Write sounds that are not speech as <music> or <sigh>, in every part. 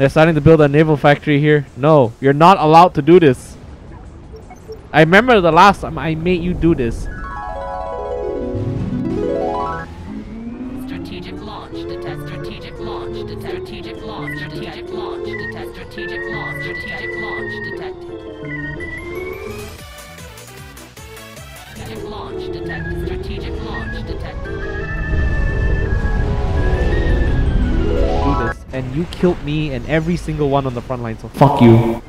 They're starting to build a naval factory here. No, you're not allowed to do this. I remember the last time I made you do this. And you killed me and every single one on the front line, so fuck you.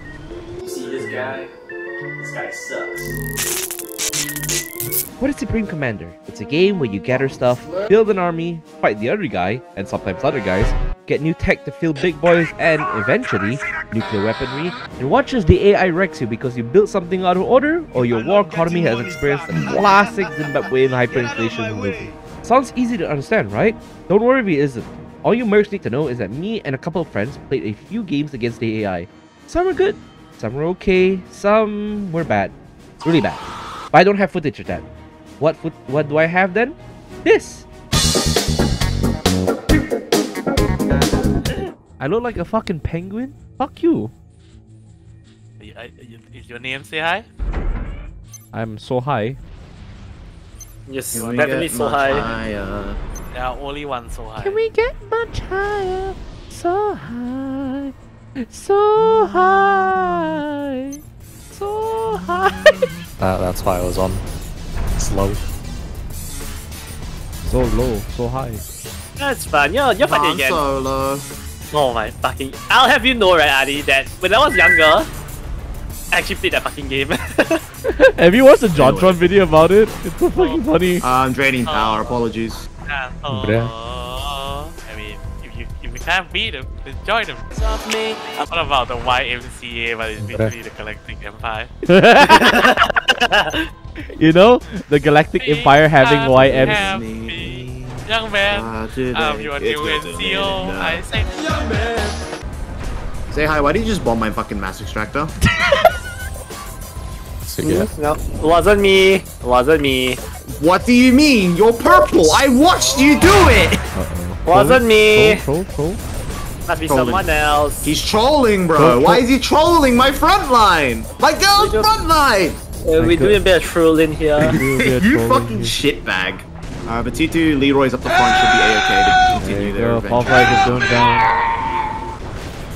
You see this guy? This guy sucks. What is Supreme Commander? It's a game where you gather stuff, build an army, fight the other guy, and sometimes other guys, get new tech to fill big boys, and eventually, nuclear weaponry, and watch as the AI wrecks you because you built something out of order, or your war economy has experienced a classic Zimbabwean hyperinflation movie. Sounds easy to understand, right? Don't worry if it isn't. All you mercs need to know is that me and a couple of friends played a few games against the AI. Some were good, some were okay, some were bad. Really bad. But I don't have footage of that. What foot what do I have then? This! I look like a fucking penguin? Fuck you. Y- y- Is your name Sehai? I'm so high. Yes, Can we definitely so high. There are only one so high. Can we get much higher? So high. So high. So high. <laughs> That, that's why I was on slow. So low, so high. That's fun. You're, you're funny Han again. Solo. Oh my fucking. I'll have you know, right, Adi, that when I was younger, I actually played that fucking game. <laughs> Have you watched the JonTron video about it? It's so fucking funny. Uh, I'm draining power. Apologies. Yeah, Bruh. oh, I mean, if you if you can't beat them, then join them. What about the YMCA, but it's basically the Galactic Empire? <laughs> You know, the Galactic Empire having I'm YMs. happy. Young man, today, I'm your it's new good to meet NCO. you. I say, Sehai. Why did you just bomb my fucking mass extractor? So <laughs> yeah. no, wasn't me. Wasn't me. What do you mean? You're purple. I watched you do it. Uh-oh. Wasn't me. Troll, troll, troll. Must be Trolling. someone else. He's trolling, bro. Troll- Why is he trolling my front line? My girl's just- front line. Uh, we're doing a bit of trolling here. Real <laughs> you fucking here. shitbag. Uh, but T2 Leroy's up the front should be a-okay to continue their Girl, Paul adventure. Is going down.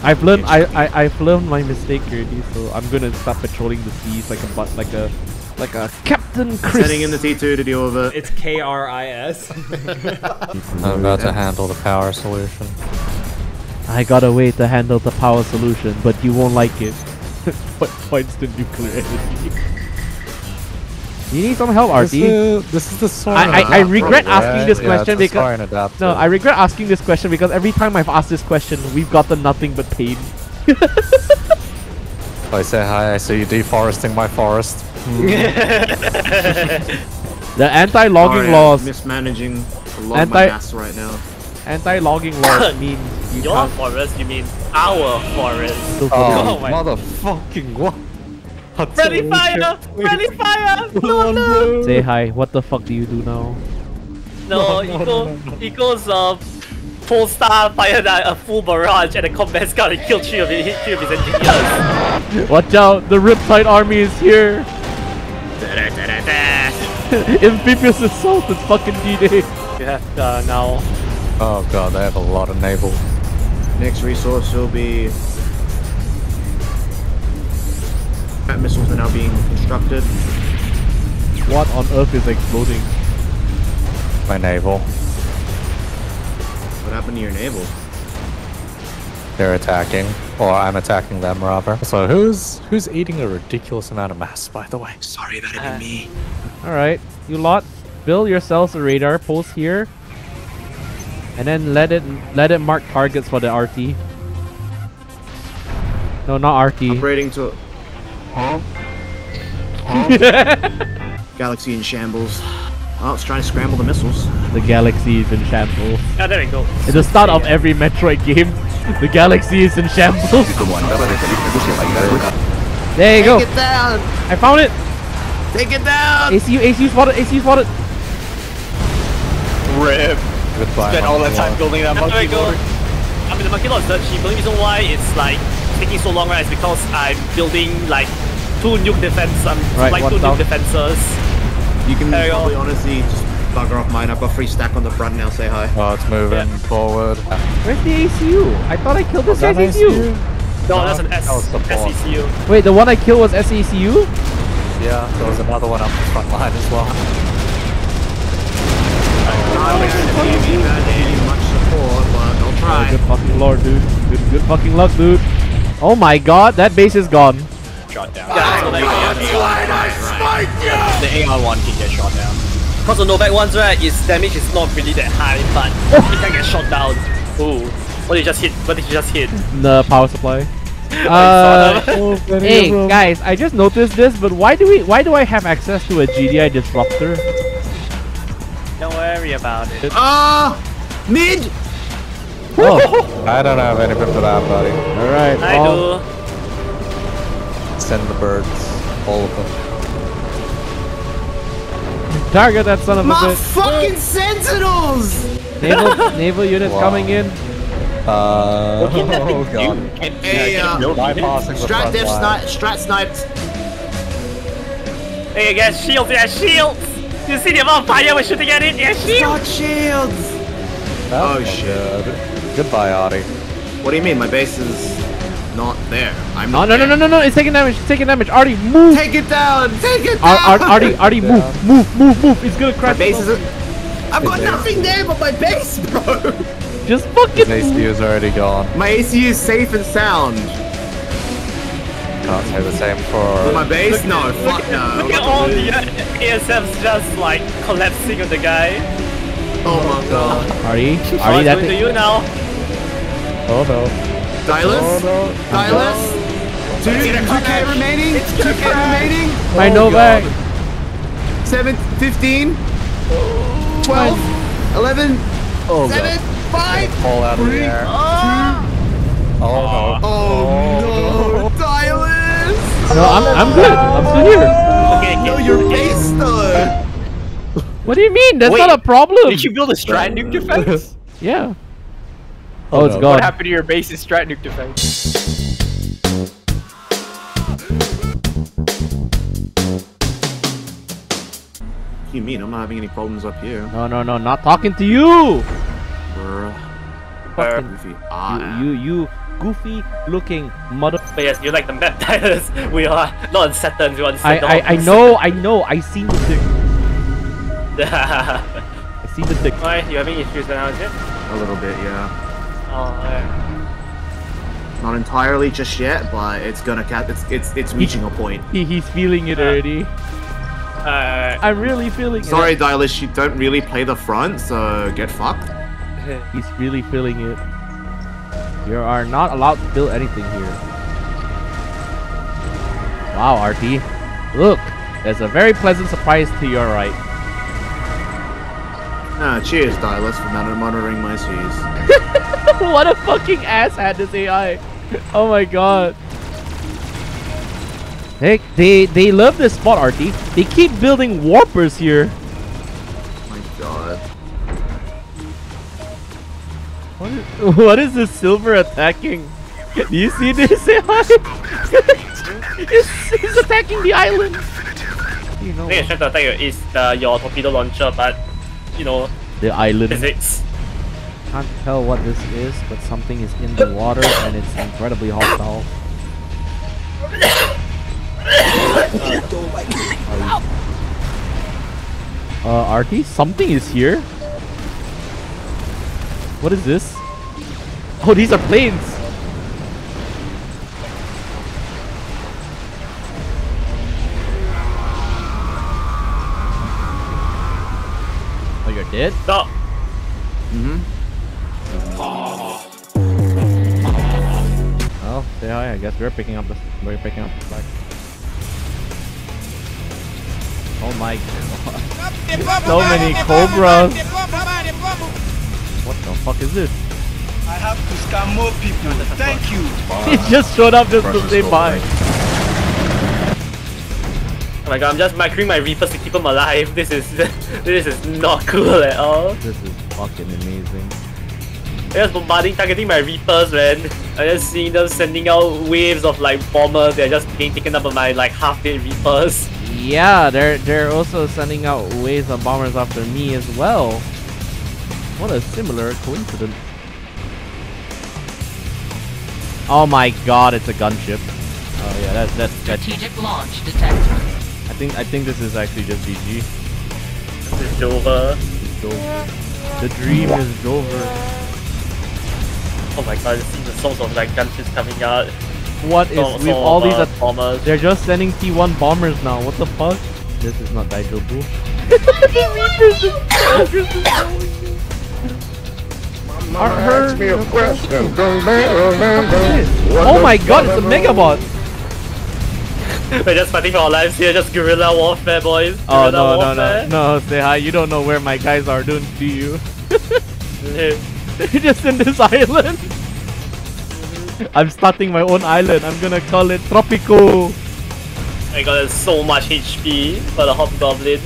I've learned I, I I've learned my mistake already, so I'm gonna start patrolling the seas like a but like a like a Captain Chris. Setting in the T2 to deal with it. It's K R I S. I'm about to handle the power solution. I got a way to handle the power solution, but you won't like it. <laughs> what points to nuclear energy? You need some help, This is, this is the sword. I, I, I regret Yeah, asking this yeah, question it's because Saurian no, I regret asking this question because every time I've asked this question, we've gotten nothing but pain. <laughs> I say hi, I see you deforesting my forest. <laughs> The anti-logging Sorry, I'm laws, Mismanaging a lot of Anti- my mass right now. anti-logging laws <laughs> mean you Your can't forest, you mean our forest. still put it Oh, on. my- <laughs> motherfucking what? Friendly fire! Friendly fire! No, no! Say hi. What the fuck do you do now? No, Eco, Eco's uh, full star fired a, a full barrage and a combat scout and killed three of his, three of his engineers. Watch out! The Riptide army is here. <laughs> Amphibious assault. It's fucking D-Day. You have uh, now. Oh god, they have a lot of naval. Next resource will be. That missiles are now being constructed. What on earth is exploding? My naval. What happened to your naval? They're attacking. Or I'm attacking them rather. So who's who's eating a ridiculous amount of mass, by the way? Sorry, that'd be uh, me. All right, you lot, build yourselves a radar post here, and then let it let it mark targets for the RT. No, not RT. Upgrading to. <laughs> Galaxy in shambles. Oh, it's trying to scramble the missiles. the galaxy is in shambles. Yeah, there we go. At the start of every Metroid game, the galaxy is in shambles. <laughs> there you go. Take it down! I found it. Take it down! ACU, ACU spotted. ACU spotted. Rip. Goodbye. Spent all that time lord. building that There we Monkeylord. I mean, the Monkeylord is dirt cheap. The only reason why it's like taking so long, right, is because I'm building like two nuke defense, um, Right, like two down. nuke defenses. You can There you go. probably honestly just bugger off mine. I've got free stack on the front now. Sehai. Oh, it's moving forward. Where's the ACU? I thought I killed this oh, that ACU. No, that's an S. that was support. SACU. Wait, the one I killed was SACU? Yeah, there was another one up the front line as well. I'm not gonna give much support, but I'll Oh, try. good fucking lord, dude. Good, good fucking luck, dude. Oh my god, that base is gone. Shot down. Yeah, that's what I The AR one can get shot down. Because the Novax ones, right, its damage is not really that high, but <laughs> it can get shot down. Ooh. What did you just hit? What did you just hit? The power supply. <laughs> Uh, that. hey guys, I just noticed this, but why do we? Why do I have access to a GDI disruptor? Don't worry about it. Ah, mid. Oh, <laughs> I don't have anything for that, buddy. all right. I well, do. Send the birds, all of them. Target that son of a bitch. My bitch. fucking sentinels. Naval, <laughs> naval units Wow. coming in. Uh, <laughs> oh god. Hey, uh, Bypassing strat front sni- strat sniped. Hey, it has shields, it has shields! You see the amount of fire we're shooting at it? It has shields! Got shields. That's Oh, no shit. Good. Goodbye, Arty. What do you mean? My base is not there. I'm No, not no, no, no, no, no! It's taking damage. It's taking damage. Arty, move. Take it down. Take it Ar- down. Ar- Arty, Arty, move, move, move, move. It's gonna crash. My crash. base is. I've got nothing there but my base, bro. <laughs> Just His fucking. ACU is already gone. My ACU is safe and sound. Can't say the same for. My base? No, fuck no. Look at all the uh, ASFs just like collapsing on the guy. Oh my god. Arty, <laughs> Arty, it's that going to you now. Oh no. Dylus? Oh no. Dylus? Two, 2k remaining? 2k remaining? My Novax. 7, 15, 12, 11, Oh 7, 5. Fall out of the air. Ah. Oh no. Oh no, Dylus! No, I'm, I'm good. I'm still here. Okay, No, okay. your base though! What do you mean? That's Wait, not a problem. Did you build a strat nuke defense? <laughs> Yeah. Oh, it's no. gone. what happened to your base's strat nuke defense? What do you mean? I'm not having any problems up here. No, no, no, not talking to you. Bruh. Fucking Goofy. Ah, you, you, you, goofy looking mother. But yes, you're like the map <laughs> titles. We are not on Saturn, we're on I, I, I know, I know. I seen the dick. <laughs> I seen the dick. Why? You having issues now, is it? a little bit, yeah. Oh. Not entirely just yet, but it's gonna cap. It's it's it's reaching a point. He, he's feeling it Uh, already. Alright. I'm really feeling Sorry, it. Dylus, you don't really play the front, so get fucked. <laughs> He's really feeling it. You are not allowed to build anything here. Wow, Arty. Look, there's a very pleasant surprise to your right. Ah, cheers, Dylus, for mon- monitoring my seas. <laughs> what a fucking asshat this AI. Oh my god. Heck, they they love this spot, Arty. They keep building warpers here. my god. What is, <laughs> what is this silver attacking? Do you see this AI? <laughs> he's, he's attacking the island. You know I think it's trying to attack your, is the, your torpedo launcher, but you know, the island. physics. Can't tell what this is, but something is in the water and it's incredibly hostile. Uh, Arty, something is here. What is this? Oh, these are planes. You're dead? No. Oh, Sehai. I guess we're picking up the we're picking up the slack. Oh my god. <laughs> so many cobras. What the fuck is this? I have to scam more people. Thank you. <laughs> He just showed up just to say bye. Oh my god, I'm just microing my Reapers to keep them alive. This is <laughs> this is not cool at all. This is fucking amazing. I'm just bombarding, targeting my Reapers, man. I just seeing them sending out waves of like bombers. They're just being taken up by my like half dead Reapers. Yeah, they're they're also sending out waves of bombers after me as well. What a similar coincidence. Oh my god, it's a gunship. Oh yeah, that that that Strategic launch detected. I think I think this is actually just GG. This is Dover. It's Dover. The dream is Dover. Oh my god, seeing the sorts of like gunships coming out. What is So- with so, all these uh, at- bombers. They're just sending T1 bombers now. What the fuck? This is not Daijobu. Ask me a question. Oh my god, it's a Megabot! We're just fighting for our lives here, just guerrilla warfare, boys. Oh Guerrilla no no warfare. no no! Sehai. You don't know where my guys are, don't do you? <laughs> <laughs> Just in this <laughs> island. I'm starting my own island. I'm gonna call it Tropico. I got so much HP for the Hobgoblin.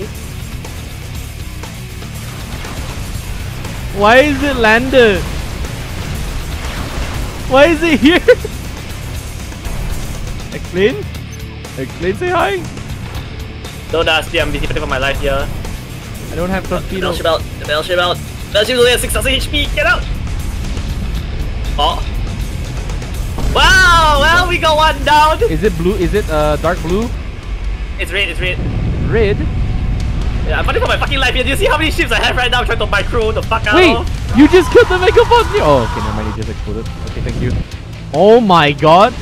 Why is it landed? Why is it here? Explain. Explain. Sehai. Don't ask me, I'm busy for my life here. I don't have The torpedo. Battleship out, the Battleship out. Battleship only has 6000 HP, get out! Oh. Wow, well, we got one down! Is it blue? Is it uh dark blue? It's red, it's red. Red? Yeah, I'm fighting for my fucking life here. Do you see how many ships I have right now? I'm trying to micro the fuck out Wait, you just killed the Megabot! Oh, okay, never mind. You just exploded. Okay, thank you. Oh my god!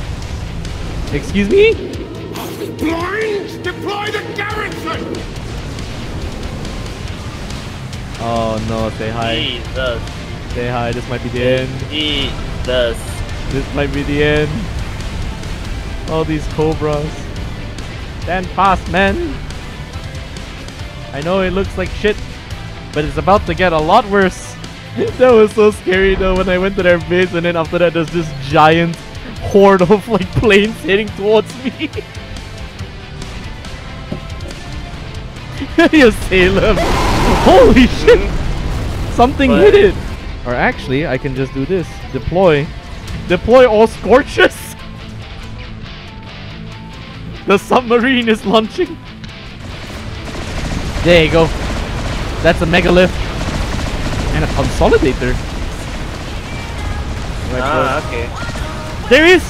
Excuse me? Blind! Deploy the garrison! Oh no, Sehai. Jesus. Sehai, this might be the end. Jesus. This might be the end. All these cobras. Stand fast, man. I know it looks like shit, but it's about to get a lot worse. <laughs> that was so scary though when I went to their base and then after that there's this giant horde of like planes heading towards me. <laughs> <laughs> you Salem. Holy shit! Something hit it! Or actually, I can just do this. Deploy. Deploy all scorches! <laughs> The submarine is launching! There you go. That's a megalith. And a consolidator. Right, Ah, okay. so- There he is!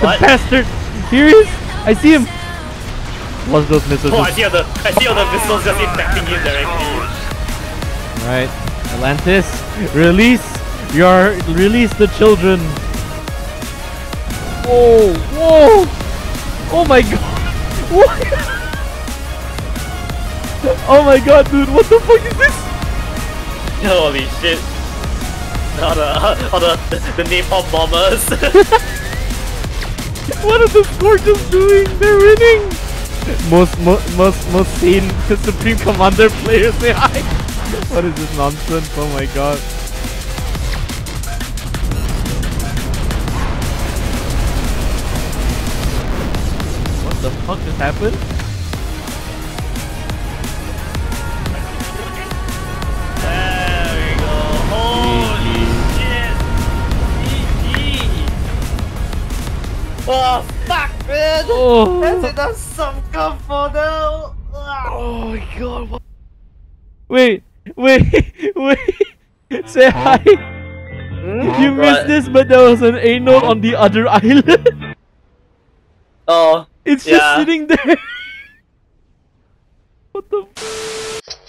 The What? bastard! Here he is! I see him! Launch those missiles. Oh, I see all the, I see all the missiles just impacting him directly. Right. Atlantis, release your release the children. Whoa, whoa! Oh my god! <laughs> What? oh my god, dude, what the fuck is this? Holy shit. All the, all the, the napalm bombers. <laughs> What are the Scorches doing? They're winning! Most, most, most, most <laughs> Supreme Commander players say hi! What is this nonsense? Oh my god. What the fuck just happened? Oh fuck man! Oh. That's enough some comfort now! Ah. Oh my god, what? Wait, wait, <laughs> wait! Sehai! Hmm? You right. missed this but there was an anal on the other island! Oh. It's yeah. just sitting there! <laughs> what the f